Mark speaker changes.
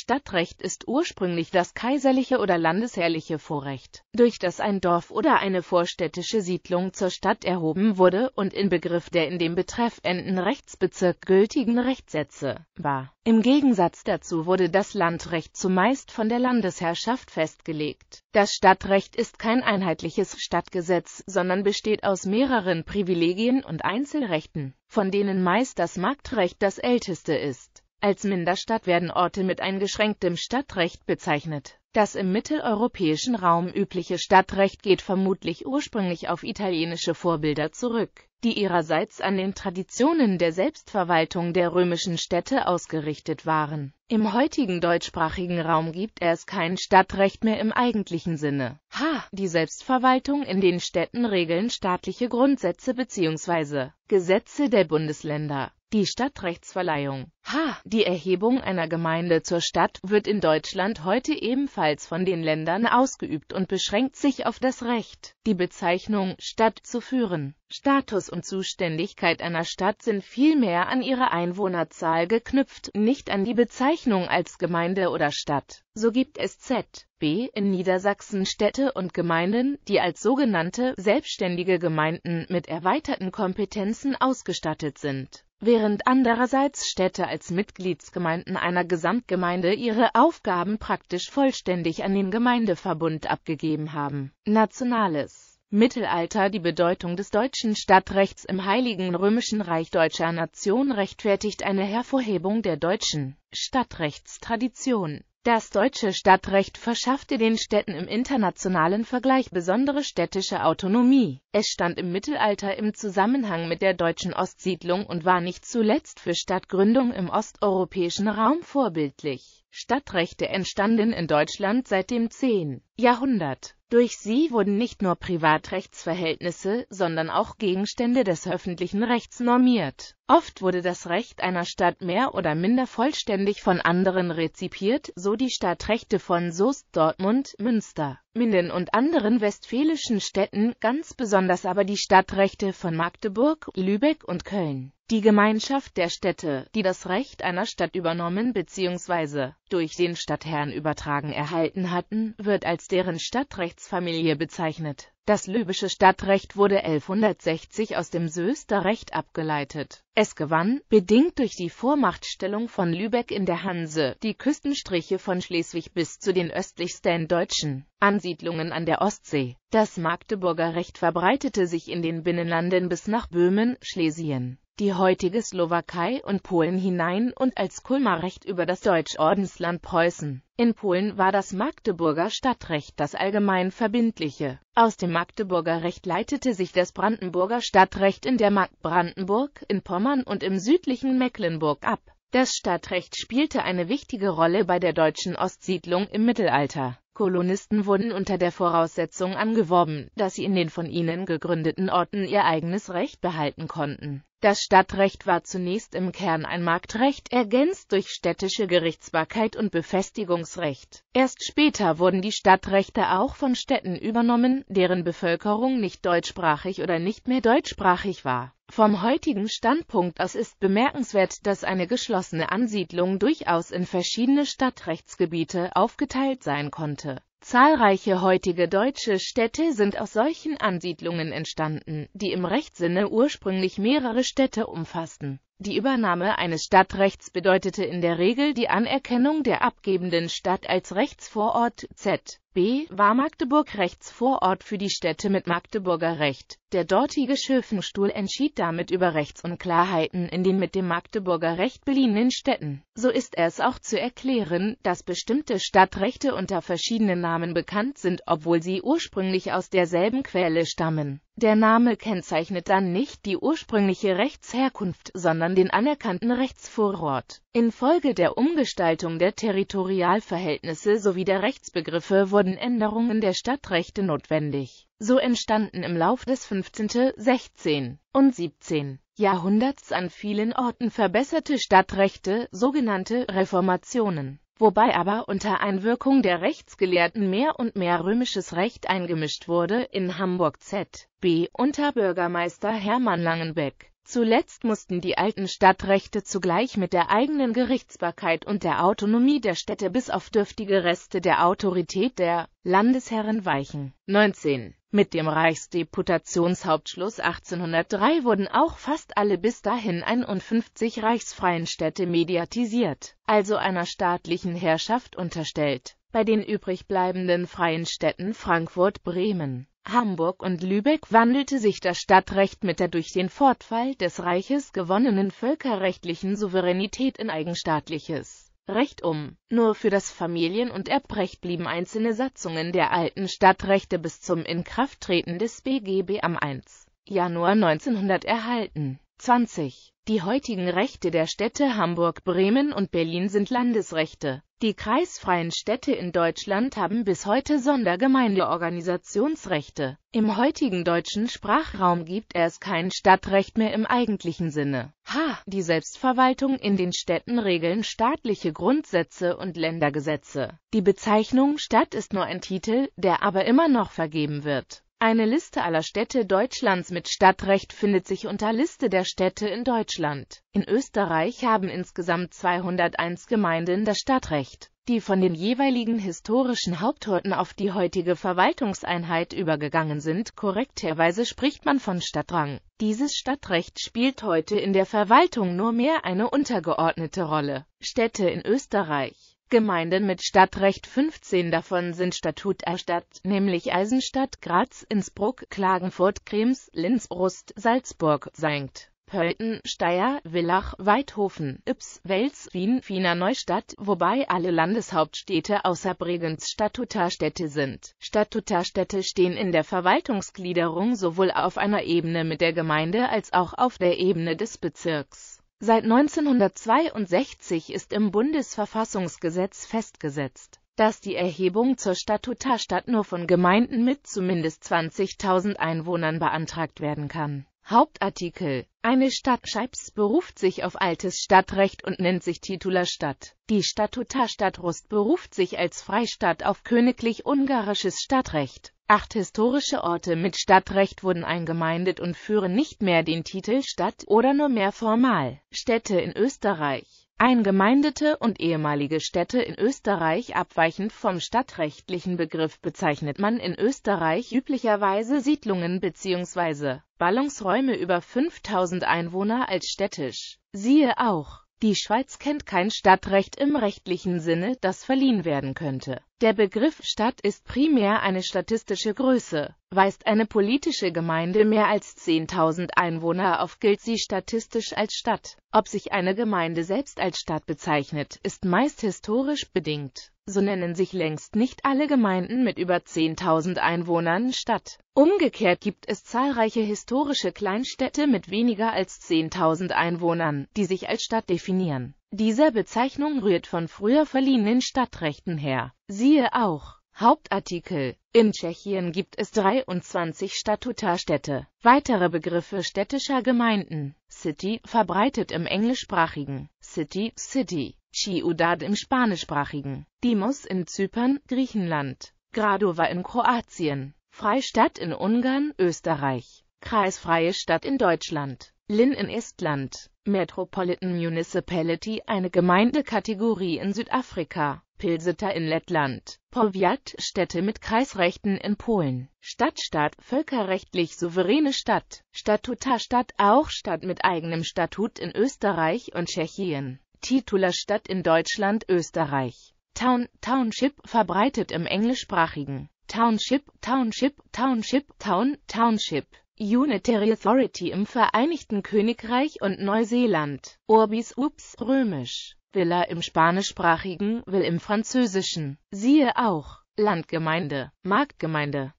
Speaker 1: Stadtrecht ist ursprünglich das kaiserliche oder landesherrliche Vorrecht, durch das ein Dorf oder eine vorstädtische Siedlung zur Stadt erhoben wurde und Inbegriff der in dem betreffenden Rechtsbezirk gültigen Rechtssätze war. Im Gegensatz dazu wurde das Landrecht zumeist von der Landesherrschaft festgelegt. Das Stadtrecht ist kein einheitliches Stadtgesetz, sondern besteht aus mehreren Privilegien und Einzelrechten, von denen meist das Marktrecht das älteste ist. Als Minderstadt werden Orte mit eingeschränktem Stadtrecht bezeichnet. Das im mitteleuropäischen Raum übliche Stadtrecht geht vermutlich ursprünglich auf italienische Vorbilder zurück, die ihrerseits an den Traditionen der Selbstverwaltung der römischen Städte ausgerichtet waren. Im heutigen deutschsprachigen Raum gibt es kein Stadtrecht mehr im eigentlichen Sinne. h. Die Selbstverwaltung in den Städten regeln staatliche Grundsätze bzw. Gesetze der Bundesländer. Die Stadtrechtsverleihung h. Die Erhebung einer Gemeinde zur Stadt wird in Deutschland heute ebenfalls von den Ländern ausgeübt und beschränkt sich auf das Recht, die Bezeichnung Stadt zu führen. Status und Zuständigkeit einer Stadt sind vielmehr an ihre Einwohnerzahl geknüpft, nicht an die Bezeichnung als Gemeinde oder Stadt. So gibt es z. b. in Niedersachsen Städte und Gemeinden, die als sogenannte selbstständige Gemeinden mit erweiterten Kompetenzen ausgestattet sind während andererseits Städte als Mitgliedsgemeinden einer Gesamtgemeinde ihre Aufgaben praktisch vollständig an den Gemeindeverbund abgegeben haben. Nationales Mittelalter Die Bedeutung des deutschen Stadtrechts im Heiligen Römischen Reich deutscher Nation rechtfertigt eine Hervorhebung der deutschen Stadtrechtstradition das deutsche Stadtrecht verschaffte den Städten im internationalen Vergleich besondere städtische Autonomie. Es stand im Mittelalter im Zusammenhang mit der deutschen Ostsiedlung und war nicht zuletzt für Stadtgründung im osteuropäischen Raum vorbildlich. Stadtrechte entstanden in Deutschland seit dem 10. Jahrhundert durch sie wurden nicht nur Privatrechtsverhältnisse, sondern auch Gegenstände des öffentlichen Rechts normiert. Oft wurde das Recht einer Stadt mehr oder minder vollständig von anderen rezipiert, so die Stadtrechte von Soest, Dortmund, Münster, Minden und anderen westfälischen Städten, ganz besonders aber die Stadtrechte von Magdeburg, Lübeck und Köln. Die Gemeinschaft der Städte, die das Recht einer Stadt übernommen bzw. durch den Stadtherrn übertragen erhalten hatten, wird als deren Stadtrechtsfamilie bezeichnet. Das lübische Stadtrecht wurde 1160 aus dem Soester Recht abgeleitet. Es gewann, bedingt durch die Vormachtstellung von Lübeck in der Hanse, die Küstenstriche von Schleswig bis zu den östlichsten deutschen Ansiedlungen an der Ostsee. Das Magdeburger Recht verbreitete sich in den Binnenlanden bis nach Böhmen, Schlesien die heutige Slowakei und Polen hinein und als Kulmarrecht über das Deutschordensland Preußen. In Polen war das Magdeburger Stadtrecht das allgemein verbindliche. Aus dem Magdeburger Recht leitete sich das Brandenburger Stadtrecht in der Mark Brandenburg, in Pommern und im südlichen Mecklenburg ab. Das Stadtrecht spielte eine wichtige Rolle bei der deutschen Ostsiedlung im Mittelalter. Kolonisten wurden unter der Voraussetzung angeworben, dass sie in den von ihnen gegründeten Orten ihr eigenes Recht behalten konnten. Das Stadtrecht war zunächst im Kern ein Marktrecht, ergänzt durch städtische Gerichtsbarkeit und Befestigungsrecht. Erst später wurden die Stadtrechte auch von Städten übernommen, deren Bevölkerung nicht deutschsprachig oder nicht mehr deutschsprachig war. Vom heutigen Standpunkt aus ist bemerkenswert, dass eine geschlossene Ansiedlung durchaus in verschiedene Stadtrechtsgebiete aufgeteilt sein konnte Zahlreiche heutige deutsche Städte sind aus solchen Ansiedlungen entstanden, die im Rechtssinne ursprünglich mehrere Städte umfassten. Die Übernahme eines Stadtrechts bedeutete in der Regel die Anerkennung der abgebenden Stadt als Rechtsvorort z. B. war Magdeburg Rechtsvorort für die Städte mit Magdeburger Recht. Der dortige Schöfenstuhl entschied damit über Rechtsunklarheiten in den mit dem Magdeburger Recht beliehenen Städten. So ist es auch zu erklären, dass bestimmte Stadtrechte unter verschiedenen Namen bekannt sind, obwohl sie ursprünglich aus derselben Quelle stammen. Der Name kennzeichnet dann nicht die ursprüngliche Rechtsherkunft, sondern den anerkannten Rechtsvorort. Infolge der Umgestaltung der Territorialverhältnisse sowie der Rechtsbegriffe wurden Änderungen der Stadtrechte notwendig. So entstanden im Lauf des 15., 16. und 17. Jahrhunderts an vielen Orten verbesserte Stadtrechte, sogenannte Reformationen, wobei aber unter Einwirkung der Rechtsgelehrten mehr und mehr römisches Recht eingemischt wurde, in Hamburg z. B. unter Bürgermeister Hermann Langenbeck Zuletzt mussten die alten Stadtrechte zugleich mit der eigenen Gerichtsbarkeit und der Autonomie der Städte bis auf dürftige Reste der Autorität der Landesherren weichen. 19. Mit dem Reichsdeputationshauptschluss 1803 wurden auch fast alle bis dahin 51 reichsfreien Städte mediatisiert, also einer staatlichen Herrschaft unterstellt. Bei den übrig bleibenden freien Städten Frankfurt, Bremen, Hamburg und Lübeck wandelte sich das Stadtrecht mit der durch den Fortfall des Reiches gewonnenen völkerrechtlichen Souveränität in eigenstaatliches Recht um. Nur für das Familien- und Erbrecht blieben einzelne Satzungen der alten Stadtrechte bis zum Inkrafttreten des BGB am 1. Januar 1900 erhalten. 20. Die heutigen Rechte der Städte Hamburg, Bremen und Berlin sind Landesrechte. Die kreisfreien Städte in Deutschland haben bis heute Sondergemeindeorganisationsrechte. Im heutigen deutschen Sprachraum gibt es kein Stadtrecht mehr im eigentlichen Sinne. h. Die Selbstverwaltung in den Städten regeln staatliche Grundsätze und Ländergesetze. Die Bezeichnung Stadt ist nur ein Titel, der aber immer noch vergeben wird. Eine Liste aller Städte Deutschlands mit Stadtrecht findet sich unter Liste der Städte in Deutschland. In Österreich haben insgesamt 201 Gemeinden das Stadtrecht, die von den jeweiligen historischen Hauptorten auf die heutige Verwaltungseinheit übergegangen sind. Korrekterweise spricht man von Stadtrang. Dieses Stadtrecht spielt heute in der Verwaltung nur mehr eine untergeordnete Rolle. Städte in Österreich Gemeinden mit Stadtrecht 15 davon sind statuterstattet, nämlich Eisenstadt, Graz, Innsbruck, Klagenfurt, Krems, Linz, Rust, Salzburg, St. Pölten, Steyr, Villach, Weidhofen, Yps, Wels, Wien, Wiener Neustadt, wobei alle Landeshauptstädte außer Bregenz Statutarstädte sind. Statutarstädte stehen in der Verwaltungsgliederung sowohl auf einer Ebene mit der Gemeinde als auch auf der Ebene des Bezirks Seit 1962 ist im Bundesverfassungsgesetz festgesetzt, dass die Erhebung zur Statutarstadt nur von Gemeinden mit zumindest 20.000 Einwohnern beantragt werden kann. Hauptartikel Eine Stadt Scheibs beruft sich auf altes Stadtrecht und nennt sich Titularstadt. Die Statutarstadt Rust beruft sich als Freistadt auf königlich-ungarisches Stadtrecht Acht historische Orte mit Stadtrecht wurden eingemeindet und führen nicht mehr den Titel Stadt oder nur mehr formal. Städte in Österreich Eingemeindete und ehemalige Städte in Österreich Abweichend vom stadtrechtlichen Begriff bezeichnet man in Österreich üblicherweise Siedlungen bzw. Ballungsräume über 5000 Einwohner als städtisch. Siehe auch die Schweiz kennt kein Stadtrecht im rechtlichen Sinne, das verliehen werden könnte. Der Begriff Stadt ist primär eine statistische Größe. Weist eine politische Gemeinde mehr als 10.000 Einwohner auf, gilt sie statistisch als Stadt. Ob sich eine Gemeinde selbst als Stadt bezeichnet, ist meist historisch bedingt so nennen sich längst nicht alle Gemeinden mit über 10.000 Einwohnern Stadt. Umgekehrt gibt es zahlreiche historische Kleinstädte mit weniger als 10.000 Einwohnern, die sich als Stadt definieren. Diese Bezeichnung rührt von früher verliehenen Stadtrechten her. Siehe auch Hauptartikel In Tschechien gibt es 23 Statutarstädte. Weitere Begriffe städtischer Gemeinden City verbreitet im englischsprachigen City, City Ciudad im spanischsprachigen, Dimos in Zypern, Griechenland, Gradova in Kroatien, Freistadt in Ungarn, Österreich, kreisfreie Stadt in Deutschland, Linn in Estland, Metropolitan Municipality eine Gemeindekategorie in Südafrika, Pilseta in Lettland, Powiat Städte mit Kreisrechten in Polen, Stadtstaat völkerrechtlich souveräne Stadt, Statutarstadt auch Stadt mit eigenem Statut in Österreich und Tschechien Titularstadt in Deutschland, Österreich. Town, Township verbreitet im englischsprachigen Township, Township, Township, Town, Township. Unitary Authority im Vereinigten Königreich und Neuseeland. Orbis ups römisch. Villa im spanischsprachigen, Will im französischen. Siehe auch Landgemeinde, Marktgemeinde